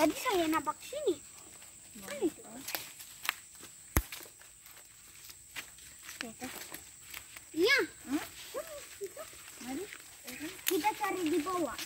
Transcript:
Tadi saya nampak sini. kan itu? Iya. Hmm? Kita cari di bawah.